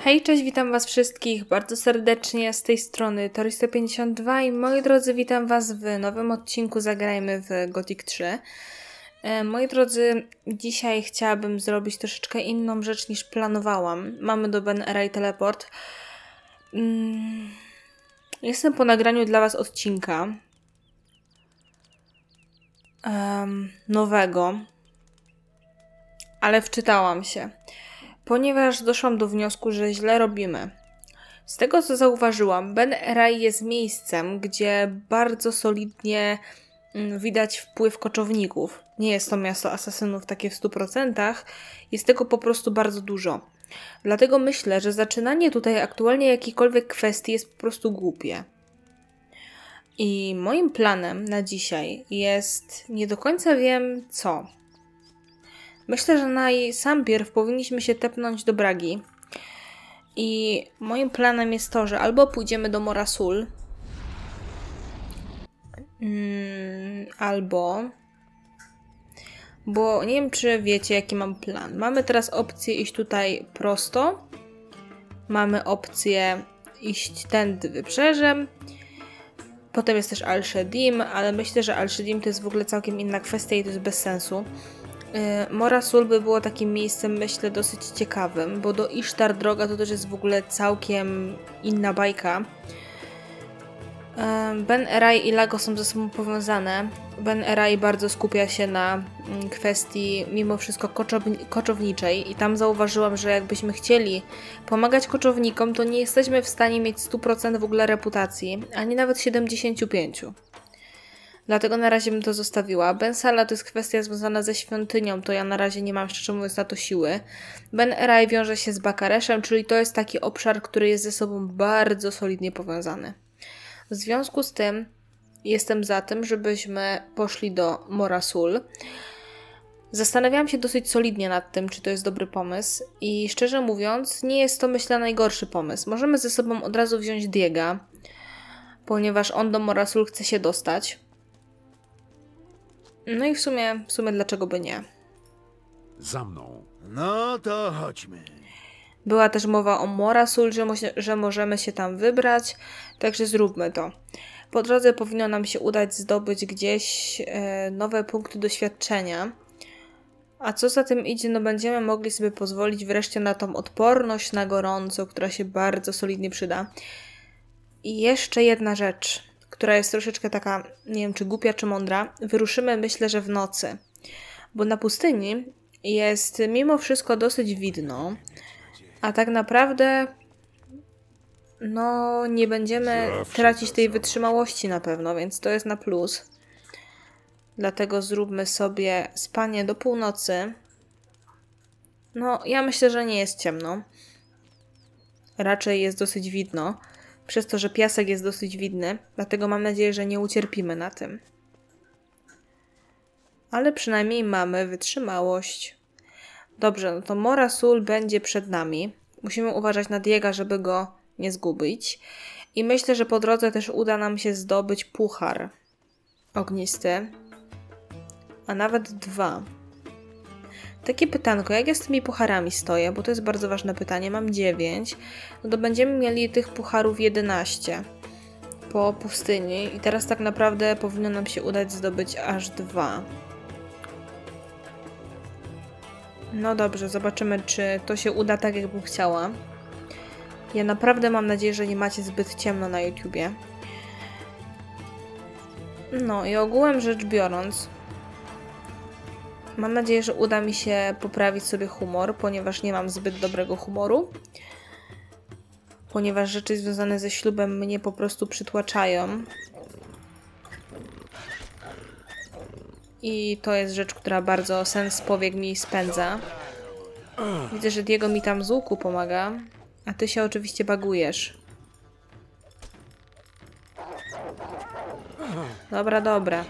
Hej, cześć, witam Was wszystkich bardzo serdecznie z tej strony Toristo52 i moi drodzy, witam Was w nowym odcinku Zagrajmy w Gothic 3. E, moi drodzy, dzisiaj chciałabym zrobić troszeczkę inną rzecz niż planowałam. Mamy do Ben Array Teleport. Mm, jestem po nagraniu dla Was odcinka nowego, ale wczytałam się ponieważ doszłam do wniosku, że źle robimy. Z tego co zauważyłam, Ben Erai jest miejscem, gdzie bardzo solidnie mm, widać wpływ koczowników. Nie jest to miasto asasynów takie w 100%, jest tego po prostu bardzo dużo. Dlatego myślę, że zaczynanie tutaj aktualnie jakiejkolwiek kwestii jest po prostu głupie. I moim planem na dzisiaj jest, nie do końca wiem co, Myślę, że na sam pierw powinniśmy się tepnąć do Bragi. I moim planem jest to, że albo pójdziemy do Morasul, mm, albo. Bo nie wiem, czy wiecie, jaki mam plan. Mamy teraz opcję iść tutaj prosto. Mamy opcję iść tędy wybrzeżem. Potem jest też Al-Shedim, ale myślę, że Al-Shedim to jest w ogóle całkiem inna kwestia i to jest bez sensu. Y, Mora by było takim miejscem, myślę, dosyć ciekawym, bo do Isztar droga to też jest w ogóle całkiem inna bajka. Ben Erai i Lago są ze sobą powiązane. Ben Erai bardzo skupia się na mm, kwestii mimo wszystko koczowniczej i tam zauważyłam, że jakbyśmy chcieli pomagać koczownikom, to nie jesteśmy w stanie mieć 100% w ogóle reputacji, ani nawet 75%. Dlatego na razie bym to zostawiła. Bensala to jest kwestia związana ze świątynią, to ja na razie nie mam szczerze mówiąc na to siły. Ben Erai wiąże się z Bakareszem, czyli to jest taki obszar, który jest ze sobą bardzo solidnie powiązany. W związku z tym jestem za tym, żebyśmy poszli do Morasul. Zastanawiałam się dosyć solidnie nad tym, czy to jest dobry pomysł i szczerze mówiąc, nie jest to myślę najgorszy pomysł. Możemy ze sobą od razu wziąć Diega, ponieważ on do Morasul chce się dostać. No i w sumie, w sumie dlaczego by nie? Za mną. No to chodźmy. Była też mowa o Morasul, że, że możemy się tam wybrać, także zróbmy to. Po drodze powinno nam się udać zdobyć gdzieś e, nowe punkty doświadczenia. A co za tym idzie, no będziemy mogli sobie pozwolić wreszcie na tą odporność na gorąco, która się bardzo solidnie przyda. I jeszcze jedna rzecz która jest troszeczkę taka, nie wiem czy głupia, czy mądra, wyruszymy myślę, że w nocy. Bo na pustyni jest mimo wszystko dosyć widno, a tak naprawdę no nie będziemy tracić tej wytrzymałości na pewno, więc to jest na plus. Dlatego zróbmy sobie spanie do północy. No, ja myślę, że nie jest ciemno. Raczej jest dosyć widno przez to, że piasek jest dosyć widny, dlatego mam nadzieję, że nie ucierpimy na tym. Ale przynajmniej mamy wytrzymałość. Dobrze, no to Mora Sul będzie przed nami. Musimy uważać na Diega, żeby go nie zgubić. I myślę, że po drodze też uda nam się zdobyć puchar ognisty, a nawet dwa. Takie pytanko, jak ja z tymi pucharami stoję, bo to jest bardzo ważne pytanie, mam 9, no to będziemy mieli tych pucharów 11 po pustyni i teraz tak naprawdę powinno nam się udać zdobyć aż dwa. No dobrze, zobaczymy czy to się uda tak jakbym chciała. Ja naprawdę mam nadzieję, że nie macie zbyt ciemno na YouTubie. No i ogółem rzecz biorąc, Mam nadzieję, że uda mi się poprawić sobie humor, ponieważ nie mam zbyt dobrego humoru. Ponieważ rzeczy związane ze ślubem mnie po prostu przytłaczają. I to jest rzecz, która bardzo sens powiek mi spędza. Widzę, że Diego mi tam z łuku pomaga, a ty się oczywiście bagujesz. Dobra, dobra.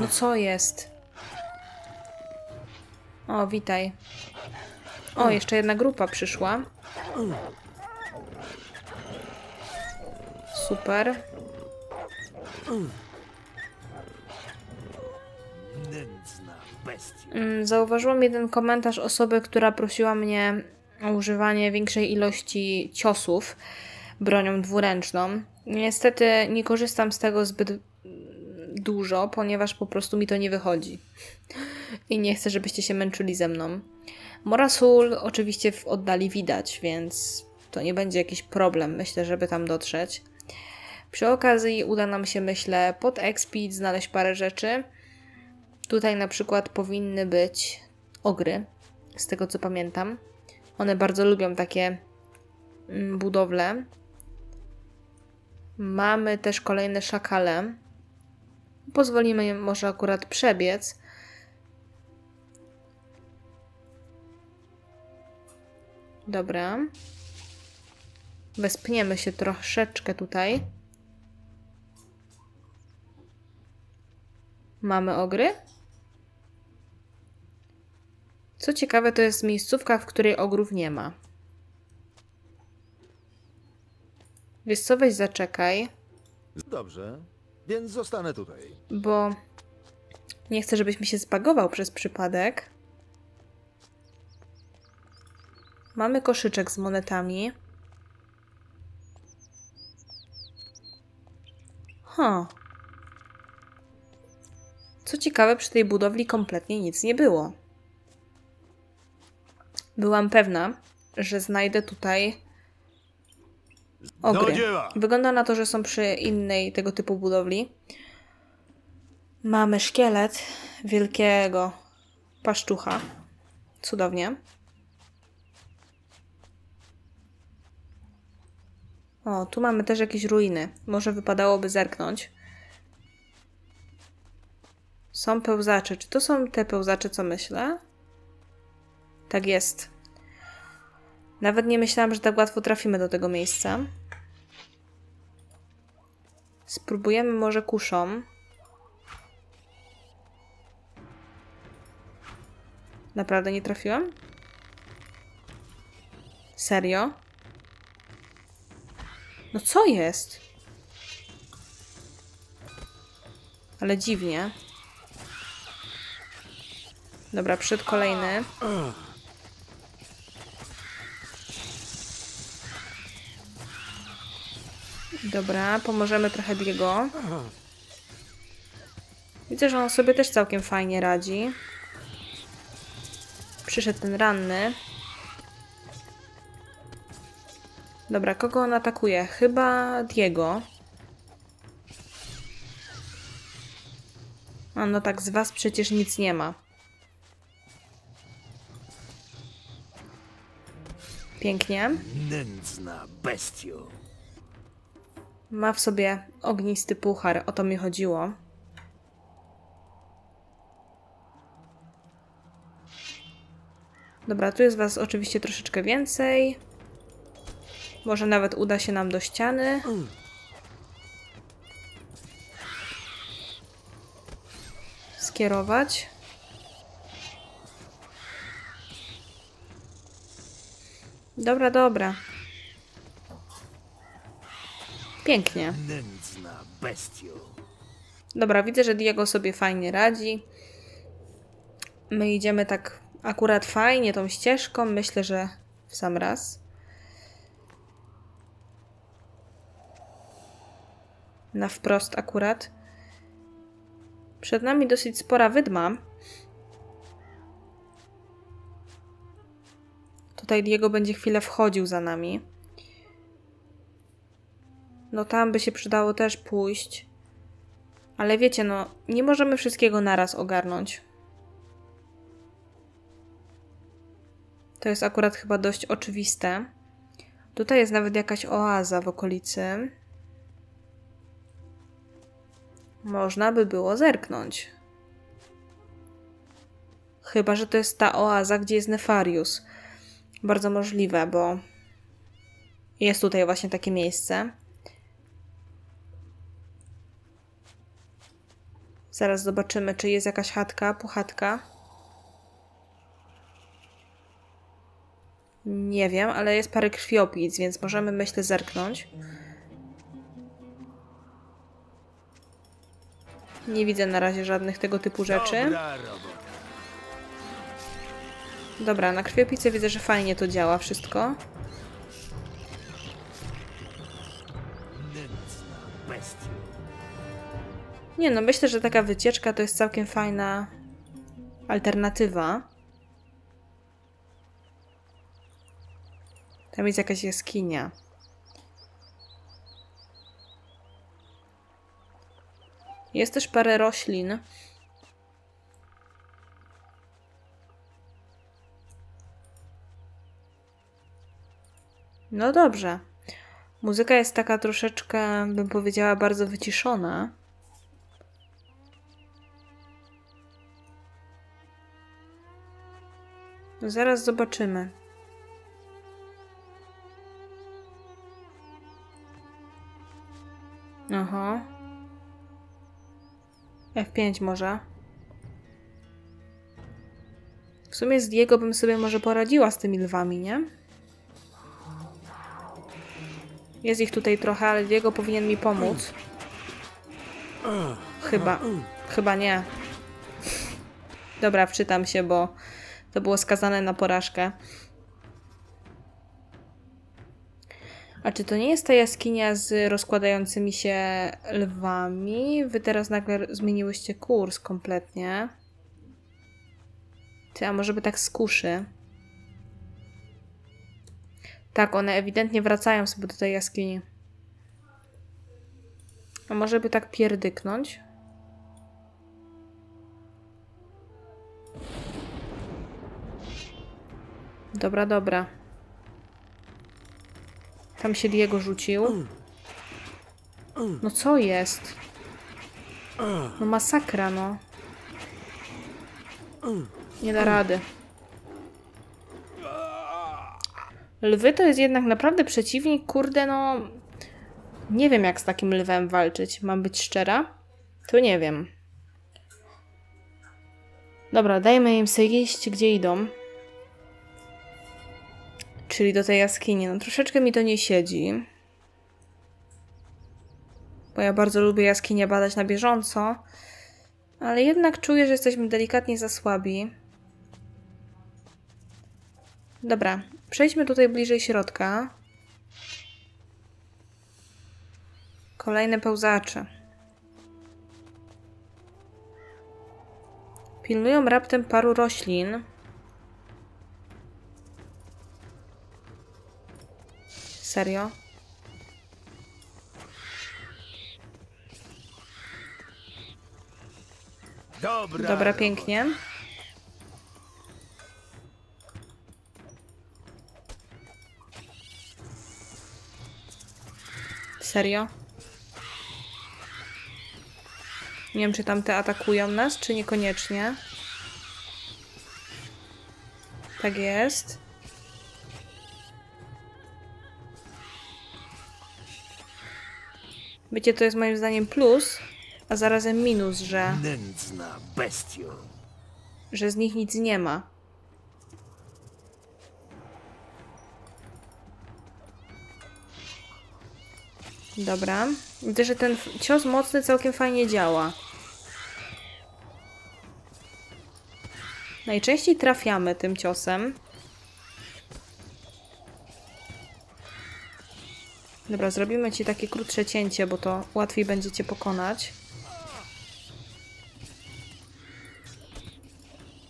No co jest? O, witaj. O, jeszcze jedna grupa przyszła. Super. Mm, zauważyłam jeden komentarz osoby, która prosiła mnie o używanie większej ilości ciosów bronią dwuręczną. Niestety nie korzystam z tego zbyt dużo, ponieważ po prostu mi to nie wychodzi. I nie chcę, żebyście się męczyli ze mną. Morasul oczywiście w oddali widać, więc to nie będzie jakiś problem, myślę, żeby tam dotrzeć. Przy okazji uda nam się, myślę, pod Exped znaleźć parę rzeczy. Tutaj na przykład powinny być ogry, z tego co pamiętam. One bardzo lubią takie mm, budowle. Mamy też kolejne szakale. Pozwolimy im może akurat przebiec. Dobra. Wespniemy się troszeczkę tutaj. Mamy ogry? Co ciekawe, to jest miejscówka, w której ogrów nie ma. Wiesz co, weź zaczekaj, Dobrze, więc zostanę tutaj. bo nie chcę, żebyś mi się zbagował przez przypadek. Mamy koszyczek z monetami. Ha. Co ciekawe, przy tej budowli kompletnie nic nie było. Byłam pewna, że znajdę tutaj ogry. Wygląda na to, że są przy innej tego typu budowli. Mamy szkielet wielkiego paszczucha. Cudownie. O, tu mamy też jakieś ruiny. Może wypadałoby zerknąć. Są pełzacze. Czy to są te pełzacze, co myślę? Tak jest. Nawet nie myślałam, że tak łatwo trafimy do tego miejsca. Spróbujemy może kuszą. Naprawdę nie trafiłam? Serio? No co jest? Ale dziwnie. Dobra, przyszedł kolejny. Dobra, pomożemy trochę Diego. Widzę, że on sobie też całkiem fajnie radzi. Przyszedł ten ranny. Dobra, kogo on atakuje? Chyba Diego. A no tak, z was przecież nic nie ma. Pięknie. Nędzna bestio. Ma w sobie ognisty puchar, o to mi chodziło. Dobra, tu jest was oczywiście troszeczkę więcej. Może nawet uda się nam do ściany. Skierować. Dobra, dobra. Pięknie. Nędzna bestio. Dobra, widzę, że Diego sobie fajnie radzi. My idziemy tak akurat fajnie tą ścieżką. Myślę, że w sam raz. Na wprost akurat. Przed nami dosyć spora wydma. Tutaj Diego będzie chwilę wchodził za nami. No tam by się przydało też pójść. Ale wiecie, no, nie możemy wszystkiego naraz ogarnąć. To jest akurat chyba dość oczywiste. Tutaj jest nawet jakaś oaza w okolicy. Można by było zerknąć. Chyba, że to jest ta oaza, gdzie jest Nefarius. Bardzo możliwe, bo jest tutaj właśnie takie miejsce. Zaraz zobaczymy, czy jest jakaś chatka, puchatka. Nie wiem, ale jest parę krwiopic, więc możemy, myślę, zerknąć. Nie widzę na razie żadnych tego typu rzeczy. Dobra na krwiopicy widzę, że fajnie to działa wszystko. Nie no, myślę, że taka wycieczka to jest całkiem fajna alternatywa. Tam jest jakaś jaskinia. Jest też parę roślin. No dobrze. Muzyka jest taka troszeczkę, bym powiedziała, bardzo wyciszona. Zaraz zobaczymy. Aha. F5 może. W sumie z Diego bym sobie może poradziła z tymi lwami, nie? Jest ich tutaj trochę, ale Diego powinien mi pomóc. Chyba. Chyba nie. Dobra, wczytam się, bo to było skazane na porażkę. A czy to nie jest ta jaskinia z rozkładającymi się lwami? Wy teraz nagle zmieniłyście kurs kompletnie. Ty, a może by tak z kuszy? Tak, one ewidentnie wracają sobie do tej jaskini. A może by tak pierdyknąć? Dobra, dobra. Tam się Diego rzucił. No co jest? No masakra, no. Nie da rady. Lwy to jest jednak naprawdę przeciwnik, kurde, no... Nie wiem, jak z takim lwem walczyć. Mam być szczera? To nie wiem. Dobra, dajmy im sobie iść, gdzie idą. Czyli do tej jaskini. No troszeczkę mi to nie siedzi. Bo ja bardzo lubię jaskinie badać na bieżąco. Ale jednak czuję, że jesteśmy delikatnie za słabi. Dobra, przejdźmy tutaj bliżej środka. Kolejne pełzacze. Pilnują raptem paru roślin. Serio? Dobra. Dobra, pięknie. Serio? Nie wiem, czy tamte atakują nas, czy niekoniecznie. Tak jest. Wiecie, to jest moim zdaniem plus, a zarazem minus, że Nędzna bestio. że z nich nic nie ma. Dobra. Widzę, że ten cios mocny całkiem fajnie działa. Najczęściej trafiamy tym ciosem. Dobra, zrobimy ci takie krótsze cięcie, bo to łatwiej będzie cię pokonać.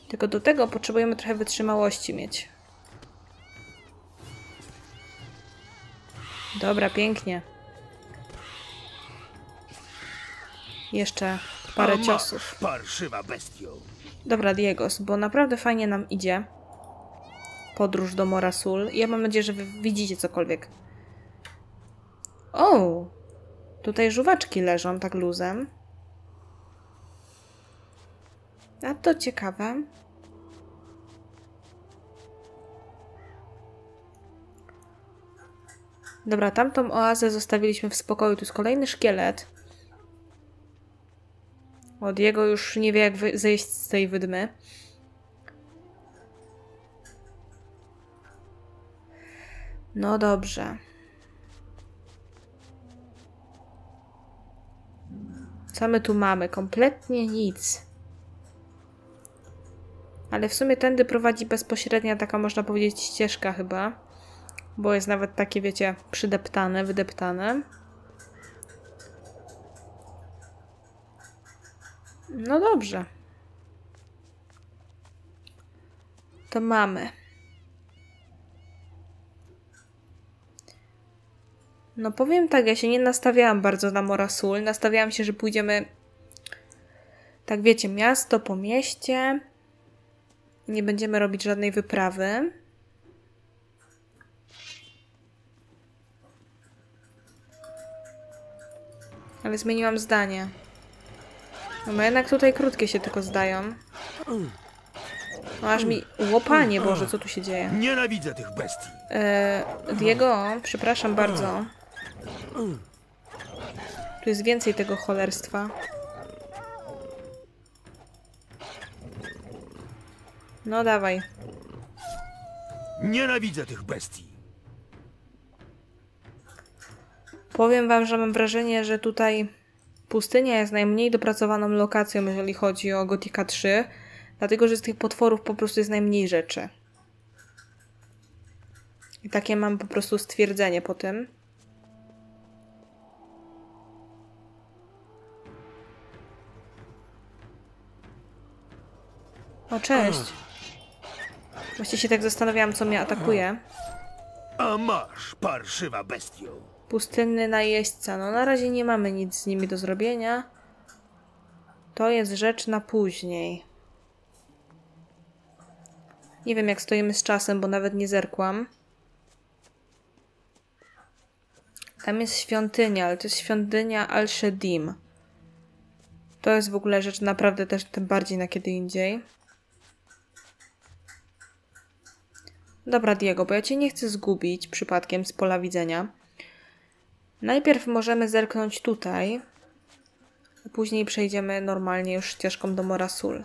Tylko do tego potrzebujemy trochę wytrzymałości mieć. Dobra, pięknie. Jeszcze parę ciosów. Parszywa. Dobra, Diegos, bo naprawdę fajnie nam idzie podróż do Morasul. Ja mam nadzieję, że wy widzicie cokolwiek. O! Tutaj żuwaczki leżą tak luzem. A to ciekawe. Dobra, tamtą oazę zostawiliśmy w spokoju. Tu jest kolejny szkielet. Od jego już nie wie, jak zejść z tej wydmy. No dobrze. Co my tu mamy? Kompletnie nic. Ale w sumie tędy prowadzi bezpośrednia taka, można powiedzieć, ścieżka chyba. Bo jest nawet takie, wiecie, przydeptane, wydeptane. No dobrze. To mamy. No powiem tak, ja się nie nastawiałam bardzo na Morasul. Nastawiałam się, że pójdziemy tak wiecie, miasto po mieście. Nie będziemy robić żadnej wyprawy. Ale zmieniłam zdanie. No bo jednak tutaj krótkie się tylko zdają. No aż mi... Łopanie, Boże, co tu się dzieje? Nienawidzę tych bestii. E, Diego, przepraszam bardzo. Tu jest więcej tego cholerstwa. No dawaj. Nienawidzę tych bestii. Powiem wam, że mam wrażenie, że tutaj pustynia jest najmniej dopracowaną lokacją, jeżeli chodzi o Gotika 3, dlatego że z tych potworów po prostu jest najmniej rzeczy. I takie mam po prostu stwierdzenie po tym. O, cześć. Właściwie się tak zastanawiałam, co mnie atakuje. A masz, parszywa bestio. Pustynny najeźdźca. No na razie nie mamy nic z nimi do zrobienia. To jest rzecz na później. Nie wiem jak stoimy z czasem, bo nawet nie zerkłam. Tam jest świątynia, ale to jest świątynia Al-Shedim. To jest w ogóle rzecz naprawdę też tym bardziej na kiedy indziej. Dobra, Diego, bo ja cię nie chcę zgubić przypadkiem z pola widzenia. Najpierw możemy zerknąć tutaj, a później przejdziemy normalnie już ścieżką do Morasul.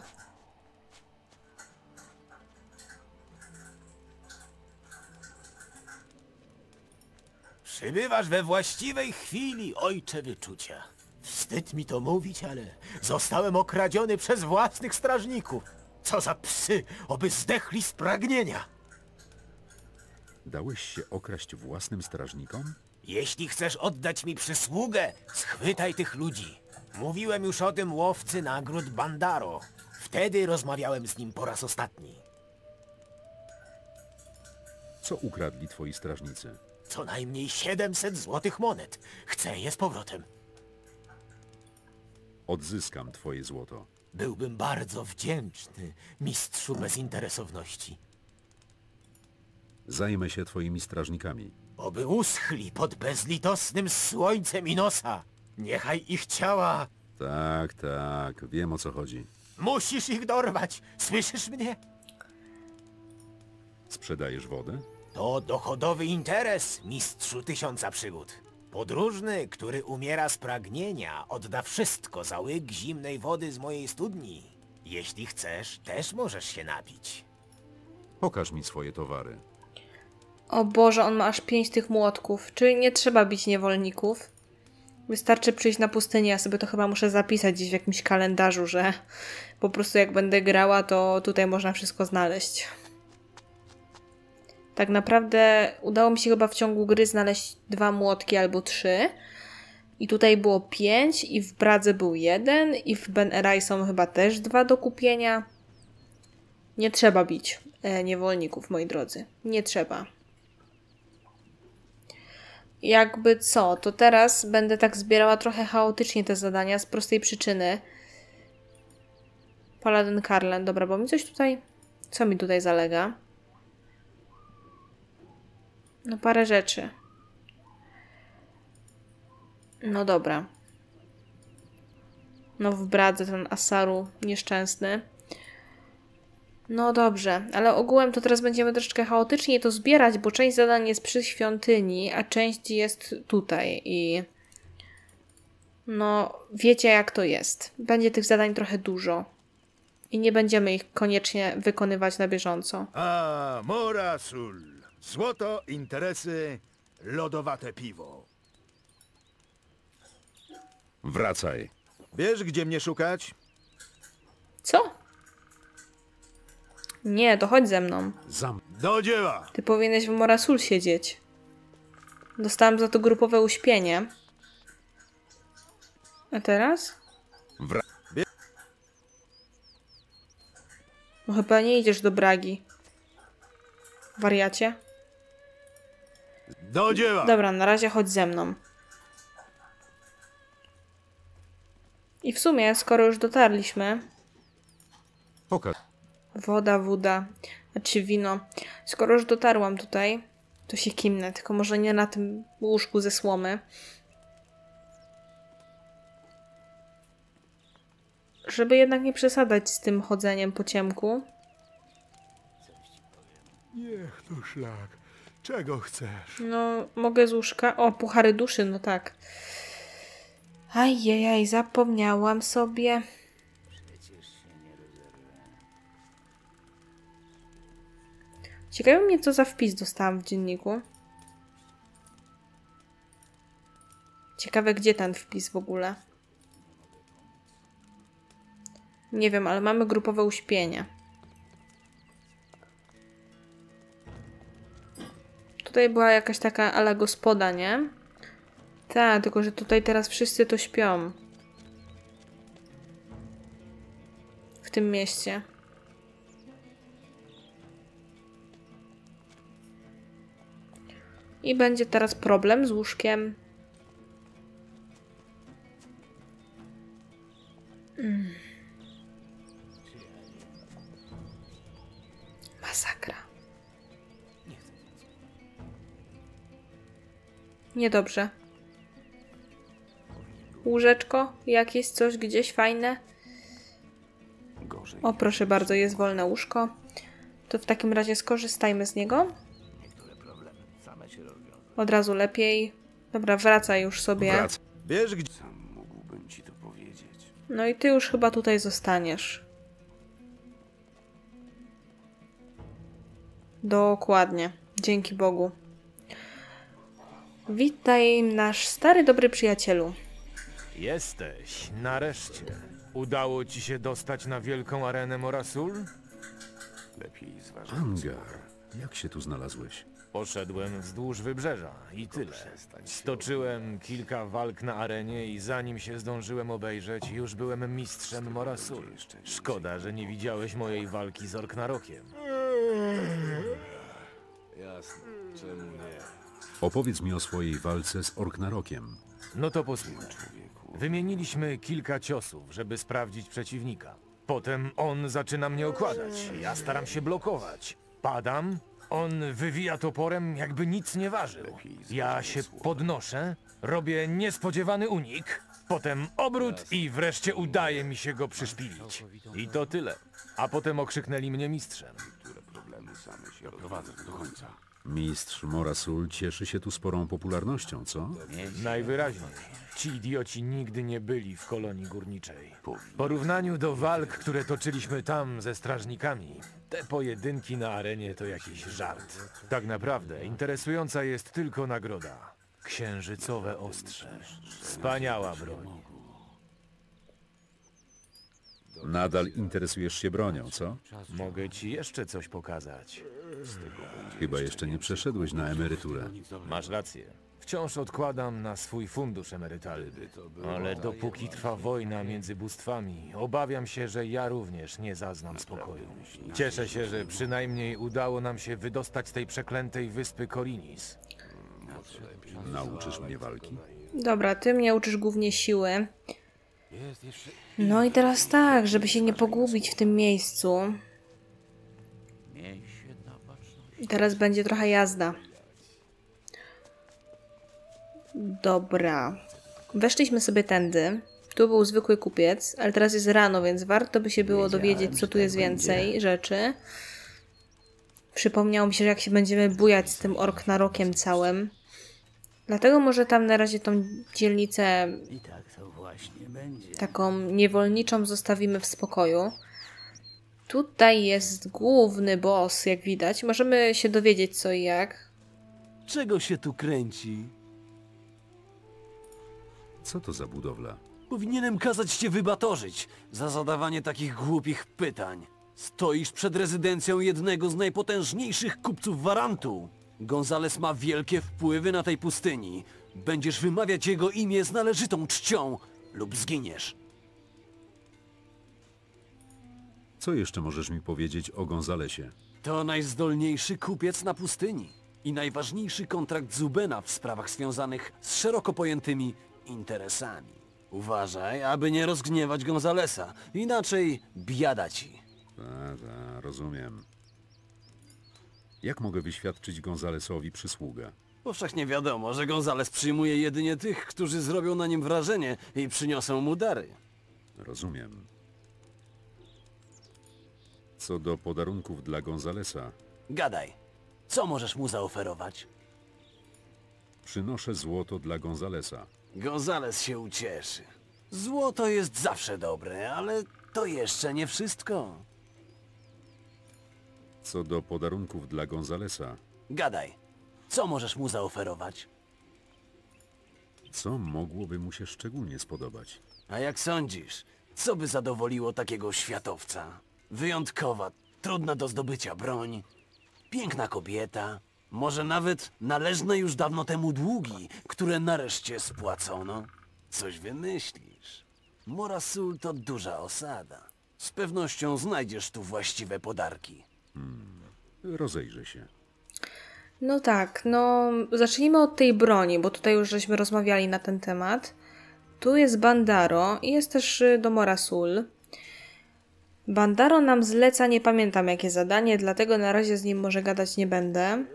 Przybywasz we właściwej chwili, ojcze wyczucia. Wstyd mi to mówić, ale zostałem okradziony przez własnych strażników. Co za psy, oby zdechli z pragnienia. Dałeś się okraść własnym strażnikom? Jeśli chcesz oddać mi przysługę, schwytaj tych ludzi. Mówiłem już o tym łowcy nagród Bandaro. Wtedy rozmawiałem z nim po raz ostatni. Co ukradli twoi strażnicy? Co najmniej 700 złotych monet. Chcę je z powrotem. Odzyskam twoje złoto. Byłbym bardzo wdzięczny, mistrzu bezinteresowności. Zajmę się twoimi strażnikami. Oby uschli pod bezlitosnym słońcem Inosa. Niechaj ich ciała... Tak, tak, wiem o co chodzi. Musisz ich dorwać, słyszysz mnie? Sprzedajesz wodę? To dochodowy interes, mistrzu tysiąca przygód. Podróżny, który umiera z pragnienia, odda wszystko za łyk zimnej wody z mojej studni. Jeśli chcesz, też możesz się napić. Pokaż mi swoje towary. O Boże, on ma aż pięć tych młotków. Czyli nie trzeba bić niewolników. Wystarczy przyjść na pustynię. Ja sobie to chyba muszę zapisać gdzieś w jakimś kalendarzu, że po prostu jak będę grała, to tutaj można wszystko znaleźć. Tak naprawdę udało mi się chyba w ciągu gry znaleźć dwa młotki albo trzy. I tutaj było pięć, i w Bradze był jeden, i w Ben Erai są chyba też dwa do kupienia. Nie trzeba bić e, niewolników, moi drodzy. Nie trzeba. Jakby co, to teraz będę tak zbierała trochę chaotycznie te zadania z prostej przyczyny. Paladin Karlen, dobra, bo mi coś tutaj... Co mi tutaj zalega? No parę rzeczy. No dobra. No w Bradze ten Asaru nieszczęsny. No dobrze, ale ogółem to teraz będziemy troszeczkę chaotycznie to zbierać, bo część zadań jest przy świątyni, a część jest tutaj i no wiecie jak to jest. Będzie tych zadań trochę dużo i nie będziemy ich koniecznie wykonywać na bieżąco. A, Morasul. Złoto, interesy, lodowate piwo. Wracaj. Wiesz, gdzie mnie szukać? Co? Nie, to chodź ze mną. Zam... Do dzieła! Ty powinieneś w Morasul siedzieć. Dostałam za to grupowe uśpienie. A teraz? Wra... No chyba nie idziesz do Bragi. Wariacie? Do dzieła! Dobra, na razie chodź ze mną. I w sumie, skoro już dotarliśmy, Pokaż. Woda, woda, znaczy wino. Skoro już dotarłam tutaj, to się kimnę, tylko może nie na tym łóżku ze słomy. Żeby jednak nie przesadzać z tym chodzeniem po ciemku. Niech tu szlak. Czego chcesz? No, mogę z łóżka. O, puchary duszy, no tak. Ajajaj, zapomniałam sobie. Ciekawi mnie, co za wpis dostałam w dzienniku. Ciekawe, gdzie ten wpis w ogóle. Nie wiem, ale mamy grupowe uśpienie. Tutaj była jakaś taka ala gospoda, nie? Tak, tylko że tutaj teraz wszyscy to śpią. W tym mieście. I będzie teraz problem z łóżkiem. Mm. Masakra. Niedobrze. Łóżeczko? Jakieś coś gdzieś fajne? O, proszę bardzo, jest wolne łóżko. To w takim razie skorzystajmy z niego. Od razu lepiej. Dobra, wracaj już sobie. Wrac... Wiesz gdzie? Mógłbym ci to powiedzieć. No i ty już chyba tutaj zostaniesz. Dokładnie. Dzięki Bogu. Witaj, nasz stary dobry przyjacielu. Jesteś, nareszcie. Udało ci się dostać na wielką arenę Morasul? Lepiej zważyć. Angar. Jak się tu znalazłeś? Poszedłem wzdłuż wybrzeża i tyle. Stoczyłem kilka walk na arenie i zanim się zdążyłem obejrzeć, już byłem mistrzem Morasul. Szkoda, że nie widziałeś mojej walki z Orknarokiem. Jasne. Czemu nie? Opowiedz mi o swojej walce z Orknarokiem. No to posłuchaj. Wymieniliśmy kilka ciosów, żeby sprawdzić przeciwnika. Potem on zaczyna mnie okładać. Ja staram się blokować. Padam, on wywija toporem, jakby nic nie ważył. Ja się podnoszę, robię niespodziewany unik, potem obrót i wreszcie udaje mi się go przyszpilić. I to tyle. A potem okrzyknęli mnie mistrzem. Które problemy same się Prowadzę do końca. Mistrz Morasul cieszy się tu sporą popularnością, co? Najwyraźniej. Ci idioci nigdy nie byli w kolonii górniczej. W porównaniu do walk, które toczyliśmy tam ze strażnikami, te pojedynki na arenie to jakiś żart. Tak naprawdę interesująca jest tylko nagroda. Księżycowe ostrze. Wspaniała broń. Nadal interesujesz się bronią, co? Mogę ci jeszcze coś pokazać. Chyba jeszcze nie przeszedłeś na emeryturę. Masz rację. Wciąż odkładam na swój fundusz emerytalny. Ale dopóki trwa wojna między bóstwami, obawiam się, że ja również nie zaznam spokoju. Cieszę się, że przynajmniej udało nam się wydostać z tej przeklętej wyspy Korinis. Nauczysz mnie walki? Dobra, ty mnie uczysz głównie siły. No i teraz tak, żeby się nie pogubić w tym miejscu. Teraz będzie trochę jazda. Dobra. Weszliśmy sobie tędy. Tu był zwykły kupiec, ale teraz jest rano, więc warto by się było dowiedzieć, co tu jest więcej rzeczy. Przypomniało mi się, że jak się będziemy bujać z tym orknarokiem całym. Dlatego może tam na razie tą dzielnicę taką niewolniczą zostawimy w spokoju. Tutaj jest główny boss, jak widać. Możemy się dowiedzieć co i jak. Czego się tu kręci? Co to za budowla? Powinienem kazać cię wybatorzyć za zadawanie takich głupich pytań. Stoisz przed rezydencją jednego z najpotężniejszych kupców Warantu. Gonzales ma wielkie wpływy na tej pustyni. Będziesz wymawiać jego imię z należytą czcią lub zginiesz. Co jeszcze możesz mi powiedzieć o Gonzalesie? To najzdolniejszy kupiec na pustyni i najważniejszy kontrakt Zubena w sprawach związanych z szeroko pojętymi interesami. Uważaj, aby nie rozgniewać Gonzalesa, inaczej biada ci. Ta, ta, rozumiem. Jak mogę wyświadczyć Gonzalesowi przysługę? Powszechnie wiadomo, że Gonzales przyjmuje jedynie tych, którzy zrobią na nim wrażenie i przyniosą mu dary. Rozumiem. Co do podarunków dla Gonzalesa, Gadaj, co możesz mu zaoferować? przynoszę złoto dla Gonzalesa. Gonzales się ucieszy. Złoto jest zawsze dobre, ale to jeszcze nie wszystko. Co do podarunków dla Gonzalesa, Gadaj, co możesz mu zaoferować? co mogłoby mu się szczególnie spodobać? A jak sądzisz, co by zadowoliło takiego światowca? Wyjątkowa, trudna do zdobycia broń, piękna kobieta, może nawet należne już dawno temu długi, które nareszcie spłacono? Coś wymyślisz. Morasul to duża osada. Z pewnością znajdziesz tu właściwe podarki. Rozejrzę się. No tak, no zacznijmy od tej broni, bo tutaj już żeśmy rozmawiali na ten temat. Tu jest Bandaro i jest też y, Domora Sul. Bandaro nam zleca, nie pamiętam jakie zadanie, dlatego na razie z nim może gadać nie będę.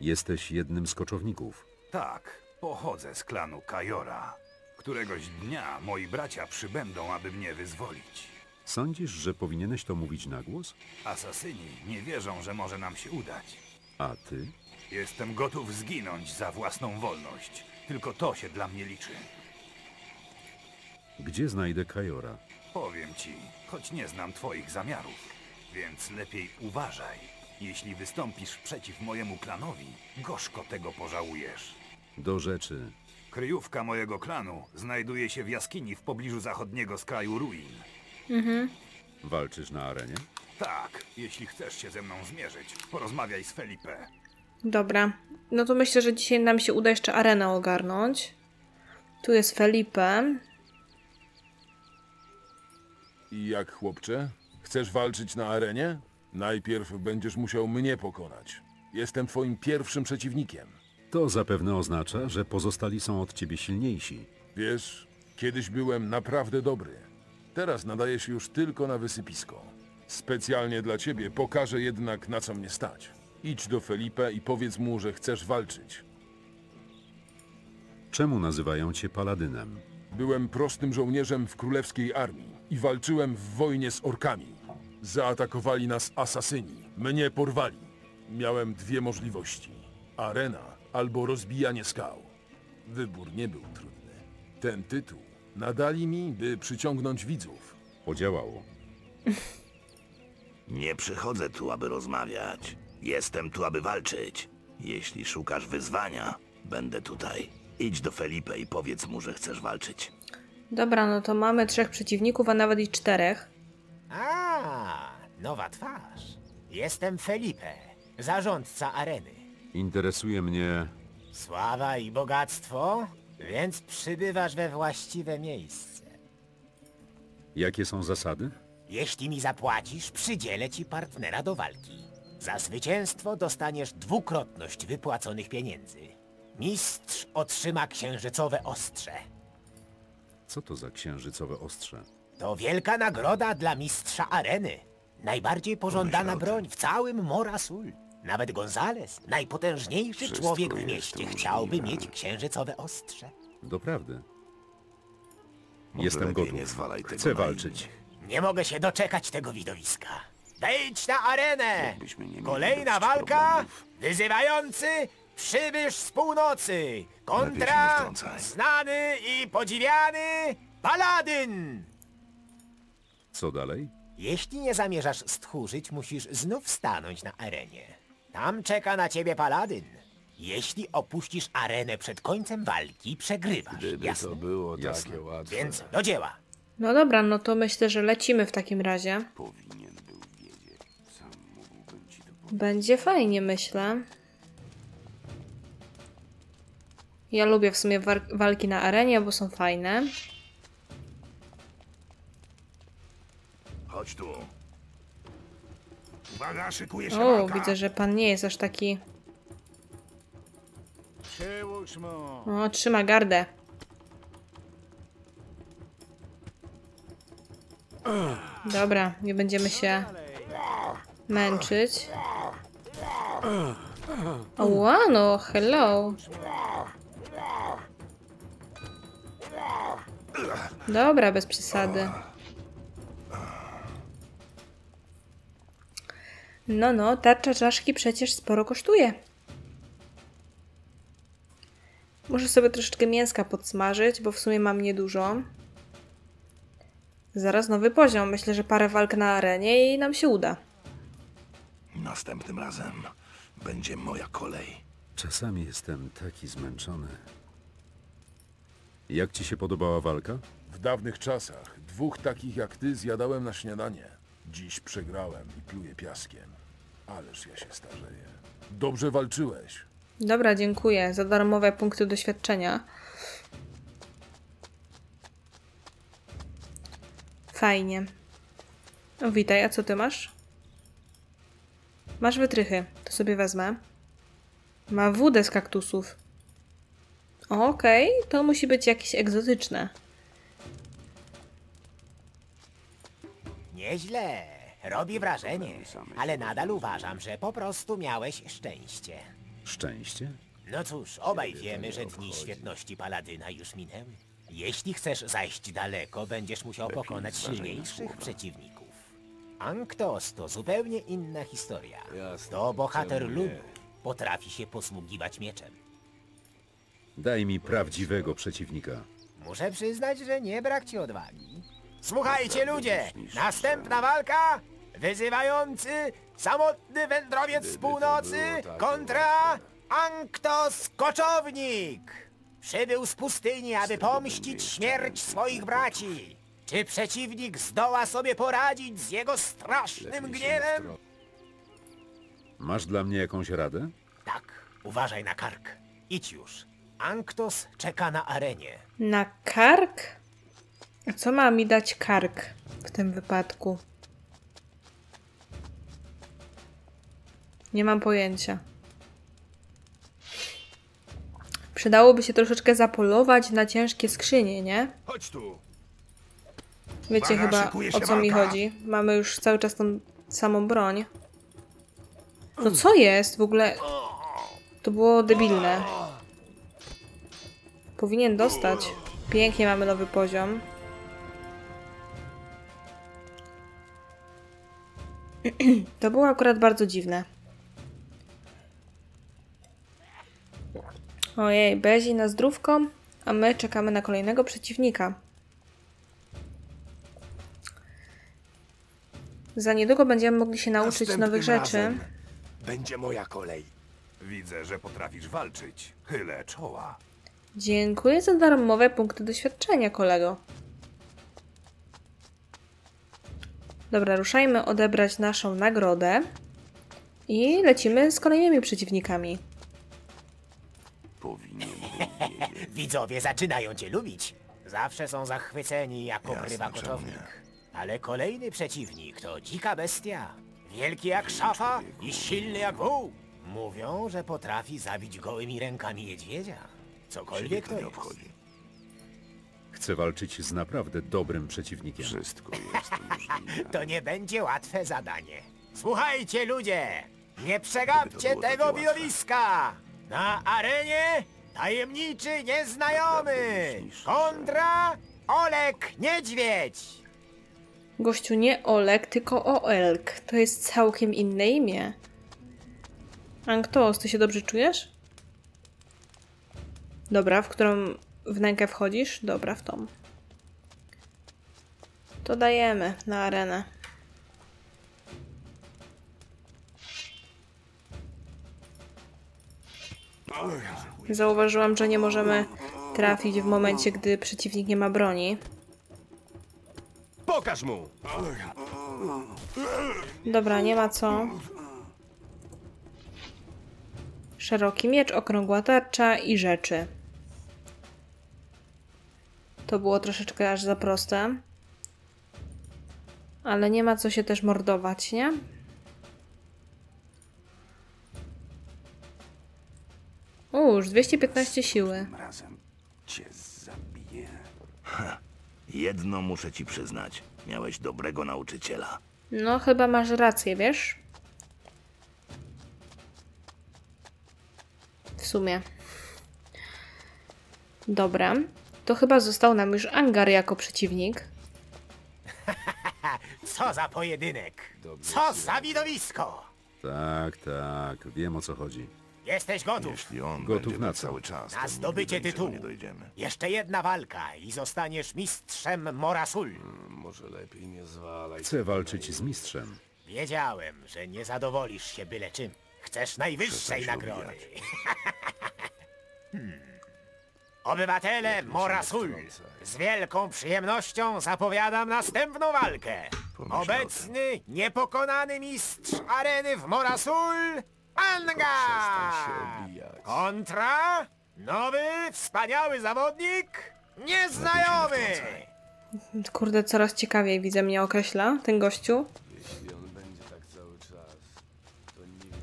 Jesteś jednym z koczowników. Tak, pochodzę z klanu Kajora. Któregoś dnia moi bracia przybędą, aby mnie wyzwolić. Sądzisz, że powinieneś to mówić na głos? Asasyni nie wierzą, że może nam się udać. A ty? Jestem gotów zginąć za własną wolność. Tylko to się dla mnie liczy. Gdzie znajdę Kajora? Powiem ci, choć nie znam twoich zamiarów. Więc lepiej uważaj. Jeśli wystąpisz przeciw mojemu klanowi, gorzko tego pożałujesz. Do rzeczy. Kryjówka mojego klanu znajduje się w jaskini w pobliżu zachodniego skraju ruin. Walczysz na arenie? Tak, jeśli chcesz się ze mną zmierzyć, porozmawiaj z Felipe. Dobra, no to myślę, że dzisiaj nam się uda jeszcze arenę ogarnąć. Tu jest Felipe. I jak, chłopcze? Chcesz walczyć na arenie? Najpierw będziesz musiał mnie pokonać. Jestem twoim pierwszym przeciwnikiem. To zapewne oznacza, że pozostali są od ciebie silniejsi. Wiesz, kiedyś byłem naprawdę dobry. Teraz nadaję się już tylko na wysypisko. Specjalnie dla ciebie pokażę jednak, na co mnie stać. Idź do Felipe i powiedz mu, że chcesz walczyć. Czemu nazywają cię paladynem? Byłem prostym żołnierzem w królewskiej armii i walczyłem w wojnie z orkami. Zaatakowali nas asasyni. Mnie porwali. Miałem dwie możliwości. Arena albo rozbijanie skał. Wybór nie był trudny. Ten tytuł nadali mi, by przyciągnąć widzów. Podziałało. Nie przychodzę tu, aby rozmawiać. Jestem tu, aby walczyć. Jeśli szukasz wyzwania, będę tutaj. Idź do Felipe i powiedz mu, że chcesz walczyć. Dobra, no to mamy trzech przeciwników, a nawet i czterech. Nowa twarz. Jestem Felipe, zarządca areny. Interesuje mnie... Sława i bogactwo, więc przybywasz we właściwe miejsce. Jakie są zasady? Jeśli mi zapłacisz, przydzielę ci partnera do walki. Za zwycięstwo dostaniesz dwukrotność wypłaconych pieniędzy. Mistrz otrzyma księżycowe ostrze. Co to za księżycowe ostrze? To wielka nagroda dla mistrza areny. Najbardziej pożądana broń w całym Morasul. Nawet Gonzales, najpotężniejszy Wszystko człowiek w jest mieście, możliwe. chciałby mieć księżycowe ostrze. Doprawdy. Może Jestem lepiej gotów. nie zwalaj tego Chcę na walczyć. Nie mogę się doczekać tego widowiska. Wejdź na arenę! Jakbyśmy nie mieli Kolejna dość walka! problemów. Wyzywający przybysz z północy! Lepiej się nie Kontra wtrącaj. znany i podziwiany Paladyn! Co dalej? Jeśli nie zamierzasz stchórzyć, musisz znów stanąć na arenie. Tam czeka na ciebie Paladyn. Jeśli opuścisz arenę przed końcem walki, przegrywasz. Gdyby Jasne? to było Jasne. takie łatwe. Więc do dzieła. No dobra, no to myślę, że lecimy w takim razie. Będzie fajnie, myślę. Ja lubię w sumie walki na arenie, bo są fajne. Chodź tu. Uwaga, szykuje się O, walka. widzę, że pan nie jest aż taki... Przyłóż mu. O, trzyma gardę. Dobra, nie będziemy się męczyć. Ła, no, hello. Dobra, bez przesady. No, no, tarcza czaszki przecież sporo kosztuje. Muszę sobie troszeczkę mięska podsmażyć, bo w sumie mam niedużo. Zaraz nowy poziom. Myślę, że parę walk na arenie i nam się uda. Następnym razem będzie moja kolej. Czasami jestem taki zmęczony. Jak ci się podobała walka? W dawnych czasach dwóch takich jak ty zjadałem na śniadanie. Dziś przegrałem i pluję piaskiem. Ależ ja się starzeję. Dobrze walczyłeś. Dobra, dziękuję za darmowe punkty doświadczenia. Fajnie. O, witaj, a co ty masz? Masz wytrychy, to sobie wezmę. Ma wódę z kaktusów. Okej, to musi być jakieś egzotyczne. Nieźle. Robi wrażenie. Ale nadal uważam, że po prostu miałeś szczęście. Szczęście? No cóż, obaj wiemy, że dni świetności Paladyna już minęły. Jeśli chcesz zajść daleko, będziesz musiał pokonać silniejszych przeciwników. Anktos to zupełnie inna historia. To bohater ludu. Potrafi się posługiwać mieczem. Daj mi prawdziwego przeciwnika. Muszę przyznać, że nie brak ci odwagi. Słuchajcie ludzie! Następna walka! Wyzywający samotny wędrowiec z północy kontra Anktos Koczownik! Przybył z pustyni, aby pomścić śmierć swoich braci. Czy przeciwnik zdoła sobie poradzić z jego strasznym gniewem? Masz dla mnie jakąś radę? Tak, uważaj na kark. Idź już. Anktos czeka na arenie. Na kark? A co ma mi dać kark w tym wypadku? Nie mam pojęcia. Przydałoby się troszeczkę zapolować na ciężkie skrzynie, nie? Chodź tu. Wiecie chyba o co mi chodzi. Mamy już cały czas tą samą broń. No co jest w ogóle? To było debilne. Powinien dostać. Pięknie mamy nowy poziom. To było akurat bardzo dziwne. Ojej, Bezi na zdrówko, a my czekamy na kolejnego przeciwnika. Za niedługo będziemy mogli się nauczyć Następnym nowych rzeczy. Będzie moja kolej. Widzę, że potrafisz walczyć. Chylę czoła. Dziękuję za darmowe punkty doświadczenia, kolego. Dobra, ruszajmy odebrać naszą nagrodę i lecimy z kolejnymi przeciwnikami. Widzowie zaczynają cię lubić. Zawsze są zachwyceni, jak okrywa koczownik. Ale kolejny przeciwnik to dzika bestia. Wielki jak szafa i silny jak wół. Mówią, że potrafi zabić gołymi rękami niedźwiedzia. Cokolwiek to jest. Chcę walczyć z naprawdę dobrym przeciwnikiem. To nie będzie łatwe zadanie. Słuchajcie, ludzie! Nie przegapcie tego widowiska! Na arenie tajemniczy nieznajomy! Kontra Olek Niedźwiedź! Gościu nie Olek, tylko Oelk. To jest całkiem inne imię. Anktos, ty się dobrze czujesz? Dobra, w którą wnękę wchodzisz? Dobra, w tą. To dajemy na arenę. Zauważyłam, że nie możemy trafić w momencie, gdy przeciwnik nie ma broni. Pokaż mu! Dobra, nie ma co. Szeroki miecz, okrągła tarcza i rzeczy. To było troszeczkę aż za proste. Ale nie ma co się też mordować, nie? U, już 215 siły. Razem cię zabiję. Jedno muszę ci przyznać. Miałeś dobrego nauczyciela. No, chyba masz rację, wiesz? W sumie. Dobra. To chyba został nam już Angar jako przeciwnik. Co za pojedynek! Co za widowisko! Tak, tak, wiem o co chodzi. Jesteś gotów Jeśli on Gotów na cały czas, na zdobycie tytułu. Jeszcze jedna walka i zostaniesz mistrzem Morasul. Może lepiej nie zwalaj. Chcę walczyć z mistrzem. Wiedziałem, że nie zadowolisz się byle czym. Chcesz najwyższej nagrody. hmm. Obywatele Morasul, z wielką przyjemnością zapowiadam następną walkę. Obecny, niepokonany mistrz areny w Morasul, Anga! Kontra, nowy, wspaniały zawodnik, nieznajomy! Kurde, coraz ciekawiej widzę mnie określa ten gościu.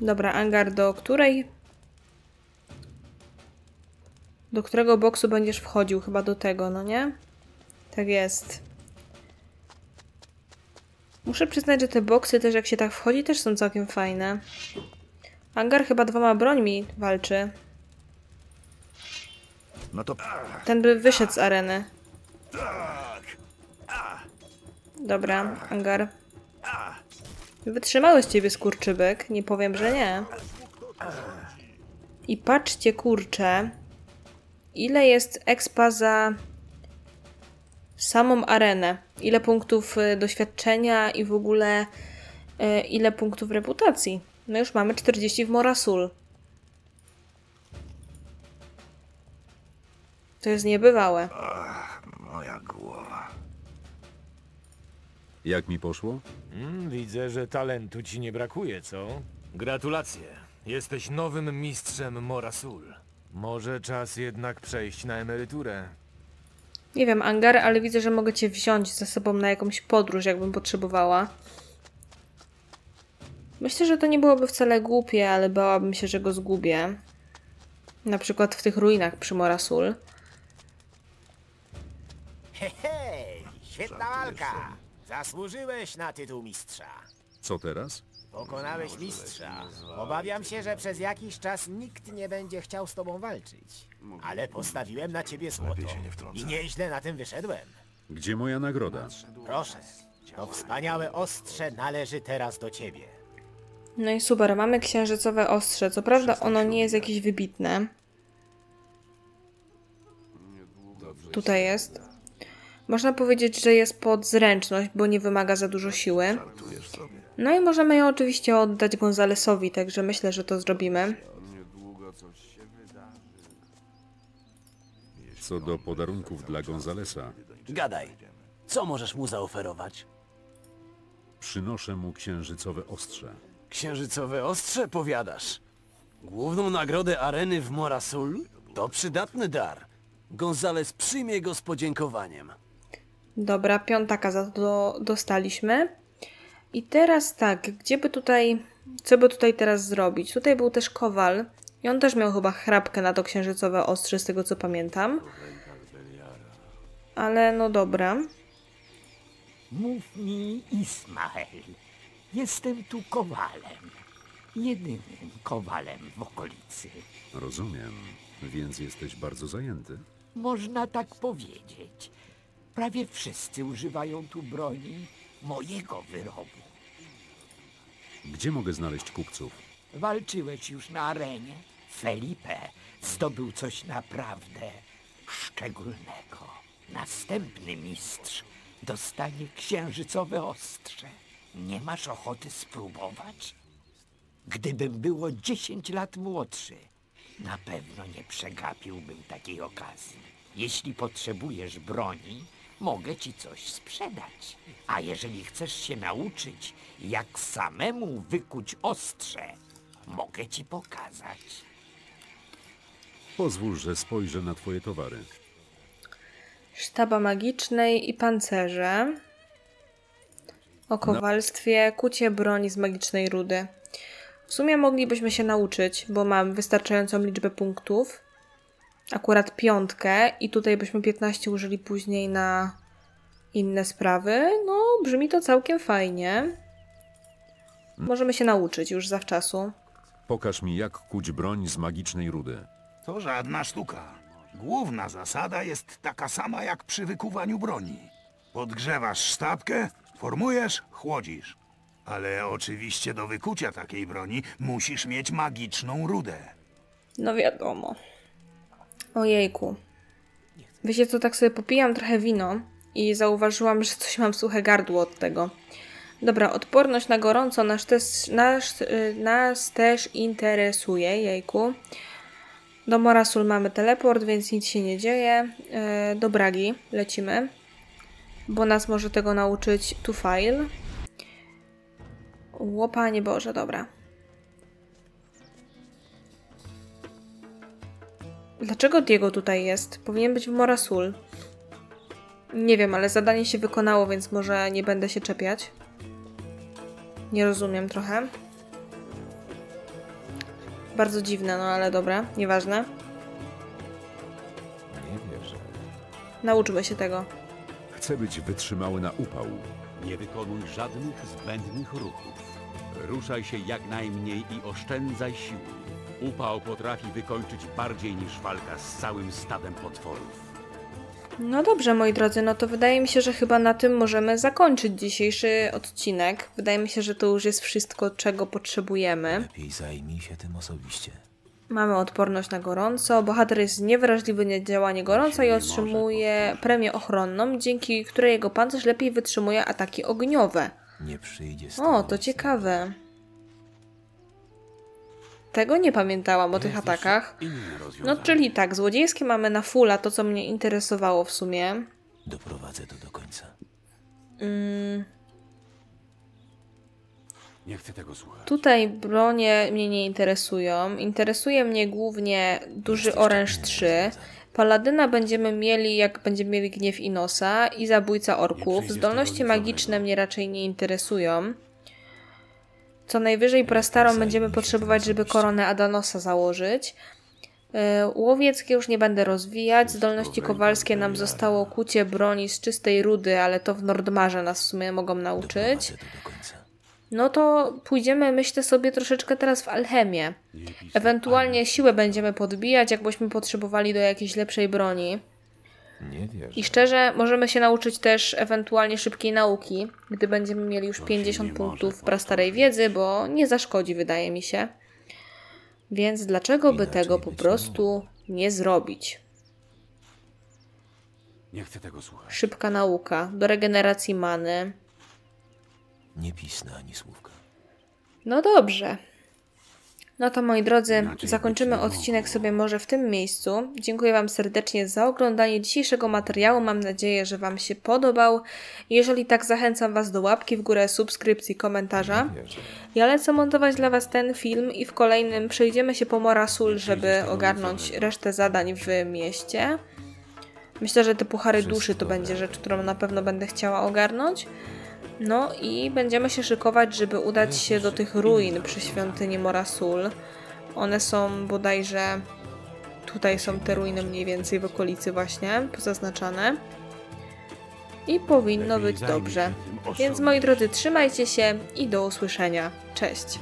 Dobra, Angar, do której? Do którego boksu będziesz wchodził? Chyba do tego, no nie? Tak jest. Muszę przyznać, że te boksy też jak się tak wchodzi, też są całkiem fajne. Angar chyba dwoma brońmi walczy. No to Ten by wyszedł z areny. Dobra, Angar. Wytrzymały z ciebie skurczybek, nie powiem, że nie. I patrzcie, kurczę, ile jest expa za samą arenę. Ile punktów y, doświadczenia i w ogóle y, ile punktów reputacji. No już mamy 40 w Morasul. To jest niebywałe. moja głowa. Jak mi poszło? Mm, widzę, że talentu ci nie brakuje, co? Gratulacje. Jesteś nowym mistrzem Morasul. Może czas jednak przejść na emeryturę. Nie wiem, Angar, ale widzę, że mogę cię wziąć ze sobą na jakąś podróż, jakbym potrzebowała. Myślę, że to nie byłoby wcale głupie, ale bałabym się, że go zgubię. Na przykład w tych ruinach przy Morasul. Hej, hej, świetna walka! Zasłużyłeś na tytuł mistrza. Co teraz? Pokonałeś mistrza. Obawiam się, że przez jakiś czas nikt nie będzie chciał z tobą walczyć. Ale postawiłem na ciebie złoto. I nieźle na tym wyszedłem. Gdzie moja nagroda? Proszę, to wspaniałe ostrze należy teraz do ciebie. No i super, mamy księżycowe ostrze. Co prawda ono nie jest jakieś wybitne. Tutaj jest. Można powiedzieć, że jest pod zręczność, bo nie wymaga za dużo siły. No i możemy ją oczywiście oddać Gonzalesowi, także myślę, że to zrobimy. Co do podarunków dla Gonzalesa, Gadaj. Co możesz mu zaoferować? przynoszę mu księżycowe ostrze. Księżycowe ostrze, powiadasz? Główną nagrodę areny w Morasul? To przydatny dar. Gonzales przyjmie go z podziękowaniem. Dobra, piątaka za to dostaliśmy. I teraz tak, gdzie by tutaj, co by tutaj teraz zrobić? Tutaj był też Kowal i on też miał chyba chrapkę na to księżycowe ostrze, z tego co pamiętam. Ale no dobra. Mów mi, Ismael. Jestem tu kowalem. Jedynym kowalem w okolicy. Rozumiem, więc jesteś bardzo zajęty. Można tak powiedzieć. Prawie wszyscy używają tu broni mojego wyrobu. Gdzie mogę znaleźć kupców? Walczyłeś już na arenie. Felipe zdobył coś naprawdę szczególnego. Następny mistrz dostanie księżycowe ostrze. Nie masz ochoty spróbować? Gdybym było 10 lat młodszy, na pewno nie przegapiłbym takiej okazji. Jeśli potrzebujesz broni, mogę ci coś sprzedać. A jeżeli chcesz się nauczyć, jak samemu wykuć ostrze, mogę ci pokazać. Pozwól, że spojrzę na twoje towary. Sztaba magicznej i pancerze. O kowalstwie, kucie broni z magicznej rudy. W sumie moglibyśmy się nauczyć, bo mam wystarczającą liczbę punktów. Akurat piątkę i tutaj byśmy 15 użyli później na inne sprawy. No, brzmi to całkiem fajnie. Możemy się nauczyć już zawczasu. Pokaż mi, jak kuć broń z magicznej rudy. To żadna sztuka. Główna zasada jest taka sama jak przy wykuwaniu broni. Podgrzewasz sztabkę, formujesz, chłodzisz. Ale oczywiście do wykucia takiej broni musisz mieć magiczną rudę. No wiadomo. Ojejku. Wiecie co, tak sobie popijam trochę wino i zauważyłam, że coś mam suche gardło od tego. Dobra, odporność na gorąco nas też, nas, y, nas też interesuje, jejku. Do Morasul mamy teleport, więc nic się nie dzieje. E, do Bragi lecimy, bo nas może tego nauczyć Tufail. Łopanie Boże, dobra. Dlaczego Diego tutaj jest? Powinien być w Morasul. Nie wiem, ale zadanie się wykonało, więc może nie będę się czepiać. Nie rozumiem trochę. Bardzo dziwne, no ale dobra, nieważne. Nie wierzę. Nauczmy się tego. Chcę być wytrzymały na upał. Nie wykonuj żadnych zbędnych ruchów. Ruszaj się jak najmniej i oszczędzaj siły. Upał potrafi wykończyć bardziej niż walka z całym stadem potworów. No dobrze, moi drodzy, no to wydaje mi się, że chyba na tym możemy zakończyć dzisiejszy odcinek. Wydaje mi się, że to już jest wszystko, czego potrzebujemy. Lepiej zajmij się tym osobiście. Mamy odporność na gorąco. Bohater jest niewrażliwy na działanie gorąca i otrzymuje premię ochronną, dzięki której jego pancerz lepiej wytrzymuje ataki ogniowe. Nie przyjdzie z O, to ciekawe. Tego nie pamiętałam o tych atakach. No, czyli tak, złodziejskie mamy na fulla, to co mnie interesowało w sumie. Doprowadzę to do końca. Mm, Nie chcę tego słuchać. tutaj bronie mnie nie interesują. Interesuje mnie głównie duży oręż 3. Paladyna będziemy mieli, jak będziemy mieli gniew Inosa i zabójca orków. Zdolności magiczne mnie raczej nie interesują. Co najwyżej prastarą będziemy potrzebować, żeby koronę Adanosa założyć. E, Łowieckie już nie będę rozwijać. Zdolności kowalskie nam zostało kucie broni z czystej rudy, ale to w Nordmarze nas w sumie mogą nauczyć. No to pójdziemy, myślę sobie, troszeczkę teraz w alchemię. Ewentualnie siłę będziemy podbijać, jakbyśmy potrzebowali do jakiejś lepszej broni. Nie wierzę. I szczerze, możemy się nauczyć też ewentualnie szybkiej nauki, gdy będziemy mieli już 50 punktów prastarej wiedzy, bo nie zaszkodzi, wydaje mi się. Więc dlaczego by tego po prostu nie zrobić? Nie chcę tego słuchać. Szybka nauka, do regeneracji many. Nie pisnę ani słówka. No dobrze. No to moi drodzy, zakończymy odcinek sobie może w tym miejscu. Dziękuję Wam serdecznie za oglądanie dzisiejszego materiału. Mam nadzieję, że Wam się podobał. Jeżeli tak, zachęcam Was do łapki w górę, subskrypcji, komentarza. Ja lecę montować dla Was ten film i w kolejnym przejdziemy się po Morasul, żeby ogarnąć resztę zadań w mieście. Myślę, że te puchary duszy to będzie rzecz, którą na pewno będę chciała ogarnąć. No i będziemy się szykować, żeby udać się do tych ruin przy świątyni Morasul. One są bodajże... Tutaj są te ruiny mniej więcej w okolicy właśnie, pozaznaczane. I powinno być dobrze. Więc moi drodzy, trzymajcie się i do usłyszenia. Cześć!